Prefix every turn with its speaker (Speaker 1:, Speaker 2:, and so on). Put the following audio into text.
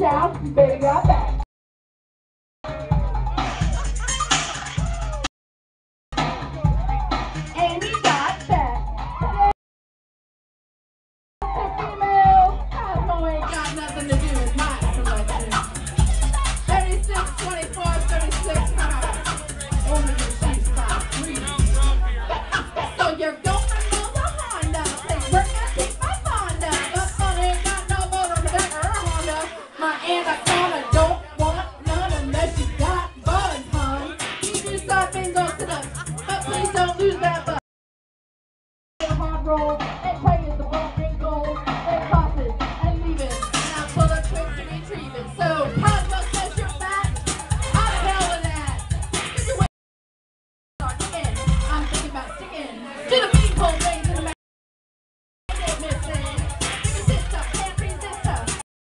Speaker 1: down, baby. But please don't lose that butt. Hard roll.